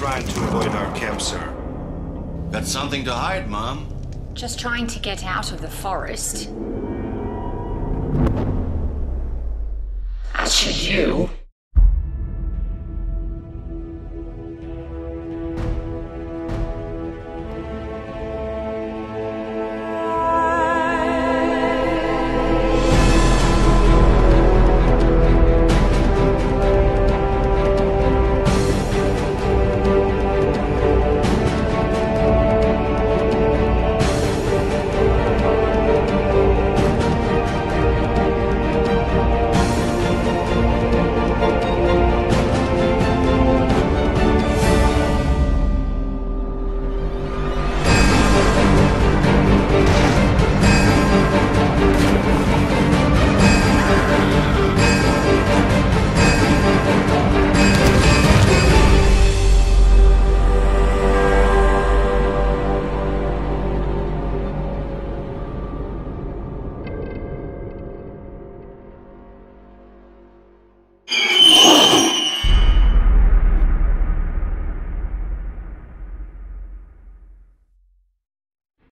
trying to avoid our camp, sir? Got something to hide, Mom. Just trying to get out of the forest. As should you.